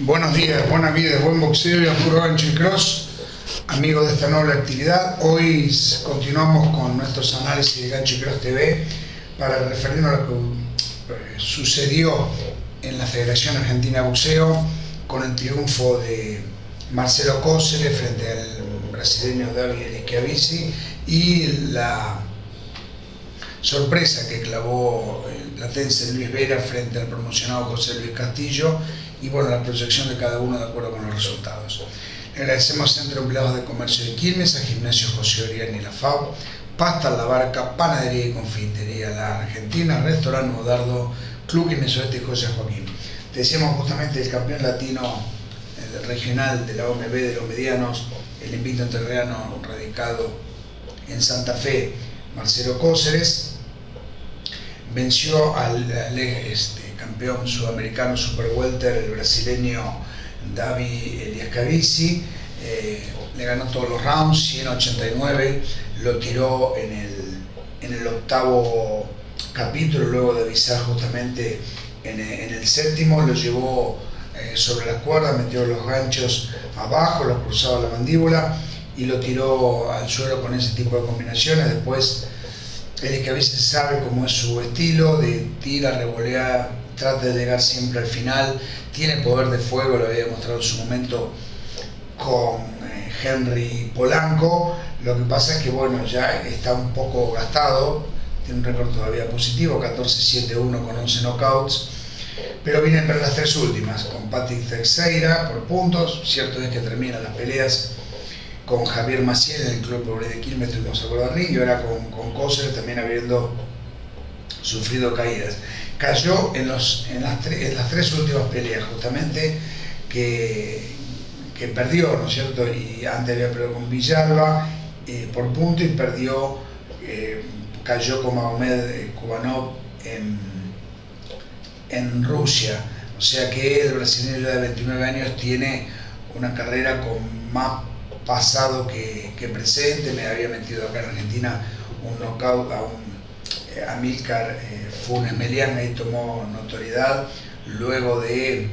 Buenos días, buenas vidas, buen boxeo y a puro ancho y cross, amigos de esta noble actividad. Hoy continuamos con nuestros análisis de Gancho y Cross TV para referirnos a lo que eh, sucedió en la Federación Argentina de Boxeo con el triunfo de Marcelo Cóceres frente al brasileño David Schiavisi y la sorpresa que clavó el platense Luis Vera frente al promocionado José Luis Castillo y bueno, la proyección de cada uno de acuerdo con los resultados. Agradecemos Centro Empleados de Comercio de Quilmes, a Gimnasio José Orián la FAO, Pasta La Barca, Panadería y Confitería La Argentina, Restaurante Modardo, Club Quilmes Oeste y José Joaquín. Decíamos justamente el campeón latino regional de la OMB de los medianos, el invito terreno radicado en Santa Fe, Marcelo Cóceres, venció al, este, campeón sudamericano super welter, el brasileño David Eliascavisi, eh, le ganó todos los rounds, 189, lo tiró en el, en el octavo capítulo, luego de avisar justamente en, el séptimo, lo llevó eh, sobre la cuerda, metió los ganchos abajo, lo cruzaba la mandíbula y lo tiró al suelo con ese tipo de combinaciones. Después él que a sabe cómo es su estilo, de tira, revolea, trata de llegar siempre al final, tiene poder de fuego, lo había demostrado en su momento con eh, Henry Polanco, lo que pasa es que bueno, ya está un poco gastado, tiene un récord todavía positivo, 14-7-1 con 11 knockouts, pero vienen para las tres últimas, con Patrick Teixeira por puntos, cierto es que termina las peleas con Javier Maciel en el Club Pobre de Quilmes, estuvimos a ring y ahora con, con también habiendo sufrido caídas. Cayó en, los, en, las, tres últimas peleas, justamente, que, que perdió, ¿no es cierto? Y antes había perdido con Villalba eh, por punto y perdió, eh, cayó con Mahomed Kubanov en, en Rusia. O sea que el brasileño de 29 años tiene una carrera con más pasado que, presente, me había metido acá en Argentina un knockout a un eh, Amílcar eh, Funes Melián, ahí tomó notoriedad, luego de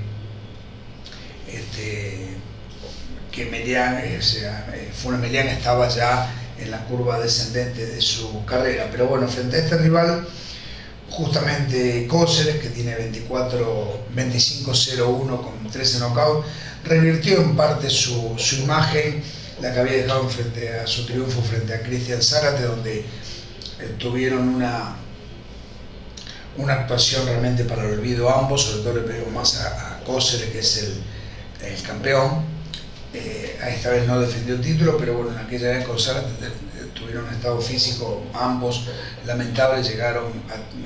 este, que Melián, eh, Funes Melián estaba ya en la curva descendente de su carrera, pero bueno, frente a este rival, justamente Cóceres, que tiene 24, 25-0-1 con 13 knockouts, revirtió en parte su, su imagen la que había dejado frente a su triunfo frente a Cristian Zárate, donde eh, tuvieron una, una actuación realmente para el olvido ambos, sobre todo le pedimos más a, a que es el, campeón. Eh, a esta vez no defendió el título, pero bueno, en aquella vez con tuvieron un estado físico ambos lamentable, llegaron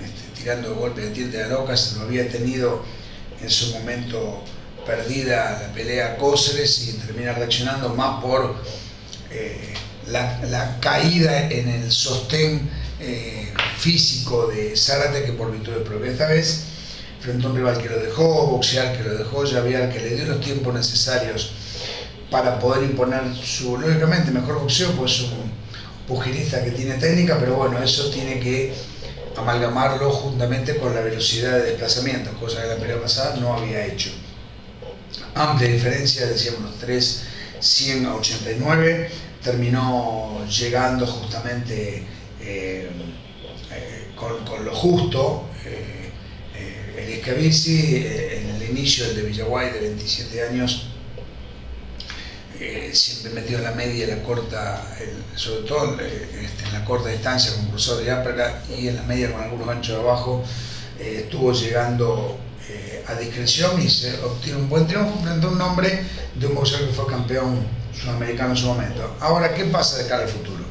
este, tirando golpes de tiente de loca, se lo había tenido en su momento perdida la pelea Cóceres y termina reaccionando más por eh, la, caída en el sostén eh, físico de Zárate que por virtud propia. Esta vez, frente a un rival que lo dejó, boxear que lo dejó, Javier que le dio los tiempos necesarios para poder imponer su, lógicamente, mejor boxeo, pues un pugilista que tiene técnica, pero bueno, eso tiene que amalgamarlo juntamente con la velocidad de desplazamiento, cosa que la pelea pasada no había hecho amplia diferencia, decíamos los 3, 100 a 89, terminó llegando justamente eh, eh, con, lo justo. Eh, el Escabici en el inicio del de Villaguay de 27 años, siempre metido en la media y la corta, sobre todo este, en la corta distancia con cruzador de ápera y en la media con algunos anchos de abajo, estuvo llegando eh, a discreción y se obtiene un buen triunfo frente a un nombre de un boxeador que fue campeón sudamericano en su momento. Ahora, ¿qué pasa de cara al futuro?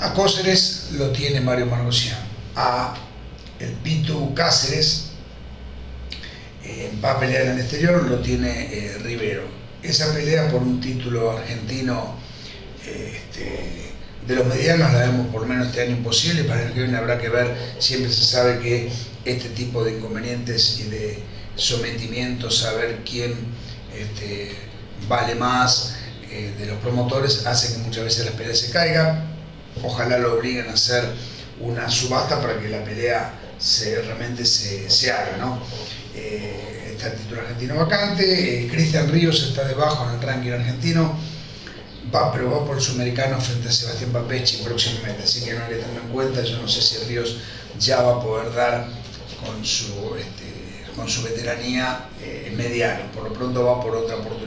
A Cáceres lo tiene Mario Margocián, a el Pitu Cáceres eh, va a pelear en el exterior, lo tiene eh, Rivero. Esa pelea por un título argentino este, de los medianos la vemos por menos este año imposible, para el que viene habrá que ver, siempre se sabe que este tipo de inconvenientes y de sometimientos, saber quién este, vale más eh, de los promotores, hace que muchas veces la pelea se caiga. Ojalá lo obliguen a hacer una subasta para que la pelea se, realmente se, haga. ¿no? Eh, está el título argentino vacante. Eh, Cristian Ríos está debajo en el ranking argentino, va, pero va por el sudamericano frente a Sebastián Papechi próximamente, así que no que tenerlo en cuenta. Yo no sé si Ríos ya va a poder dar con su, este, con su veteranía eh, mediano, por lo pronto va por otra oportunidad.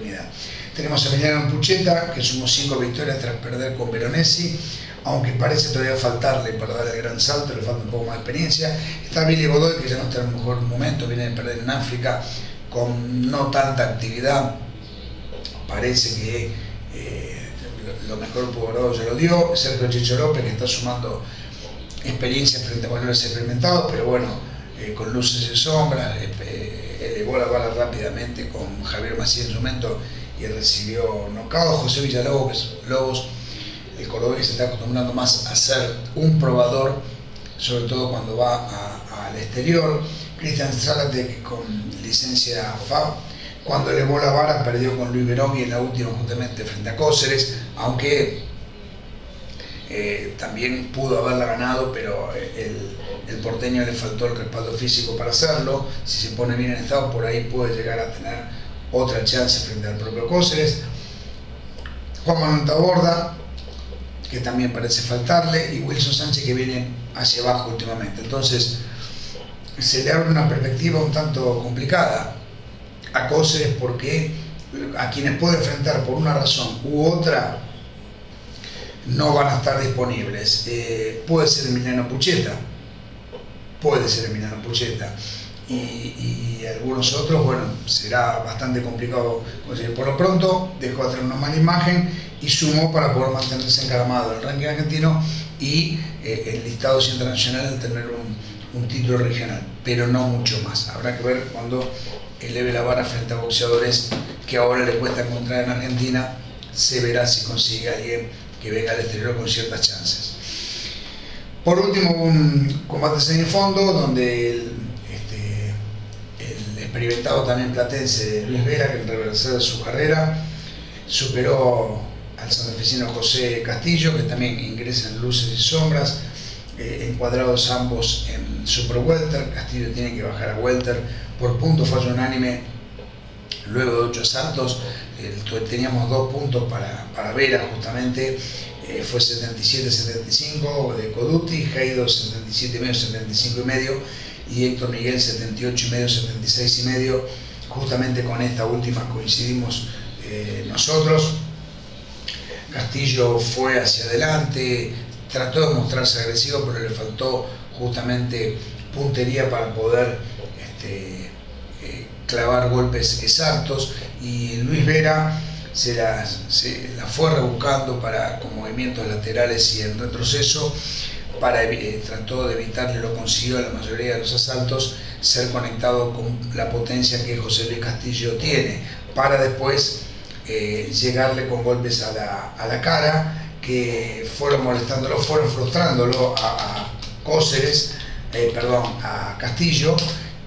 Tenemos a Emiliano Pucheta, que sumó cinco victorias tras perder con Veronesi aunque parece todavía faltarle para dar el gran salto, le falta un poco más de experiencia. Está Billy Godoy, que ya no está en el mejor momento, viene de perder en África con no tanta actividad. Parece que eh, lo mejor por ya lo dio. Sergio Chicho López, que está sumando experiencia frente a valores experimentados, pero bueno, eh, con luces y sombras, eh, elevó la bala rápidamente con Javier Macías en su momento y recibió nocao. José Villalobos, Lobos, el cordobés se está acostumbrando más a ser un probador, sobre todo cuando va al exterior. Cristian Zárate con licencia FAB, cuando elevó la vara perdió con Luis y en la última justamente frente a Cóceres, aunque eh, también pudo haberla ganado, pero el, el, porteño le faltó el respaldo físico para hacerlo. Si se pone bien en estado, por ahí puede llegar a tener otra chance frente al propio Cóceres. Juan Manuel Taborda que también parece faltarle, y Wilson Sánchez que viene hacia abajo últimamente. Entonces, se le abre una perspectiva un tanto complicada a Coses porque a quienes puede enfrentar por una razón u otra no van a estar disponibles. Eh, puede ser Emiliano Pucheta, puede ser Emiliano Pucheta. Y, algunos otros, bueno, será bastante complicado conseguir. Por lo pronto, dejó atrás una mala imagen y sumó para poder mantenerse encaramado en el ranking argentino y eh, en listados internacionales tener un, título regional, pero no mucho más. Habrá que ver cuando eleve la vara frente a boxeadores que ahora le cuesta encontrar en Argentina, se verá si consigue alguien que venga al exterior con ciertas chances. Por último, un combate semifondo donde el, el experimentado también platense Luis Vera, que en reversar de su carrera, superó al santafesino José Castillo, que también ingresa en Luces y Sombras, eh, encuadrados ambos en Super Welter. Castillo tiene que bajar a Welter por punto fallo unánime. Luego de ocho asaltos, teníamos dos puntos para, para Vera justamente, eh, fue 77-75 de Coduti, Heido 77,5, 75 y Héctor Miguel 78 y medio, 76 y medio. Justamente con esta última coincidimos eh, nosotros. Castillo fue hacia adelante, trató de mostrarse agresivo, pero le faltó justamente puntería para poder este, eh, clavar golpes exactos y Luis Vera se la, fue rebuscando para, con movimientos laterales y en retroceso eh, trató de evitarle, lo consiguió en la mayoría de los asaltos, ser conectado con la potencia que José Luis Castillo tiene, para después eh, llegarle con golpes a la, a la, cara que fueron molestándolo, fueron frustrándolo a, a Cóceres, eh, perdón, a Castillo,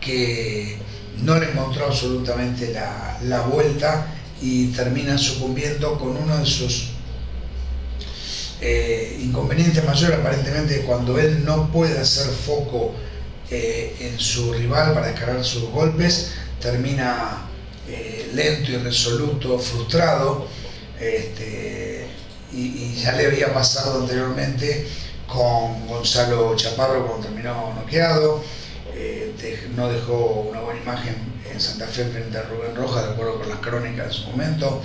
que no le encontró absolutamente la, la, vuelta y termina sucumbiendo con uno de sus eh, inconvenientes mayores, aparentemente cuando él no puede hacer foco eh, en su rival para descargar sus golpes, termina eh, lento, irresoluto, frustrado, este, y, ya le había pasado anteriormente con Gonzalo Chaparro cuando terminó noqueado, no dejó una buena imagen en Santa Fe frente a Rubén Rojas, de acuerdo con las crónicas de su momento.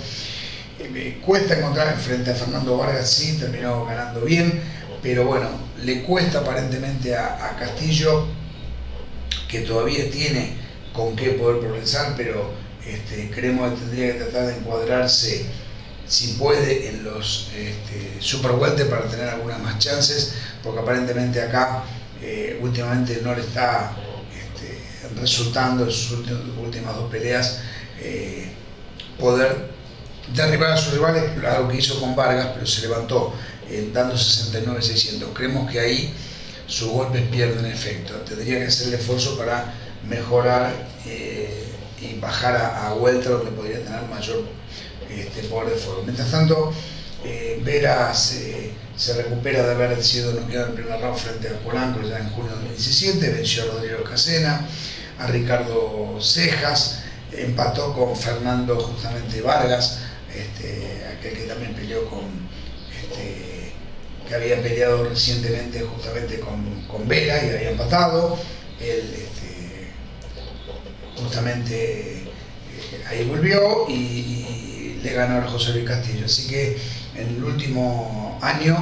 Eh, cuesta encontrar frente a Fernando Vargas, sí, terminó ganando bien, pero bueno, le cuesta aparentemente a, Castillo, que todavía tiene con qué poder progresar, pero este, creemos que tendría que tratar de encuadrarse si puede en los este, super para tener algunas más chances, porque aparentemente acá eh, últimamente no le está este, resultando en sus últimas dos peleas eh, poder derribar a sus rivales, algo que hizo con Vargas, pero se levantó eh, dando 69-600. Creemos que ahí sus golpes pierden efecto. Tendría que hacer el esfuerzo para mejorar y bajar a, a Welter donde podría tener mayor este, poder de fuego. Mientras tanto, eh, Vera se, recupera de haber sido noqueado en primer round frente a Polanco ya en junio de 2017, venció a Rodrigo Casena, a Ricardo Cejas, empató con Fernando justamente Vargas, este, aquel que también peleó con, este, que había peleado recientemente justamente con, con y había empatado. Él, este, justamente eh, ahí volvió y, le ganó a José Luis Castillo. Así que en el último año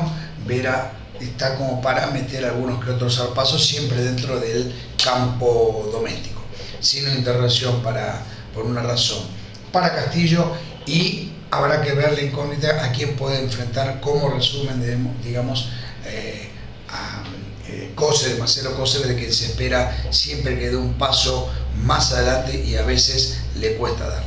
Vera está como para meter algunos que otros zarpazos siempre dentro del campo doméstico, sin una intervención para, por una razón para Castillo y habrá que ver la incógnita a quién puede enfrentar como resumen, digamos, eh, a eh, Marcelo Coser, de quien se espera siempre que dé un paso más adelante y a veces le cuesta dar.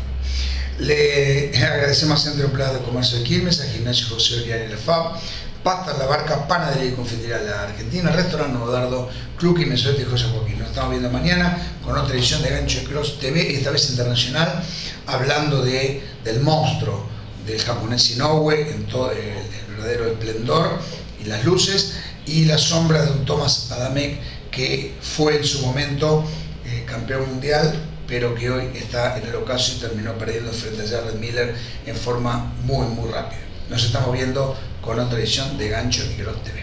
Le agradecemos al Centro Empleado de Comercio de Quilmes, al Gimnasio José Orián y la FAB, Pasta La Barca, Panadería y Confitería La Argentina, Restaurante Nuevo Dardo, Club y José Joaquín. Nos estamos viendo mañana con otra edición de Gancho Cross TV, esta vez internacional, hablando de, del monstruo del japonés Inoue en todo el, verdadero esplendor y las luces y la sombra de un Thomas Adamek que fue en su momento eh, campeón mundial pero que hoy está en el ocaso y terminó perdiendo frente a Jared Miller en forma muy muy rápida. Nos estamos viendo con otra edición de Gancho y Gross TV.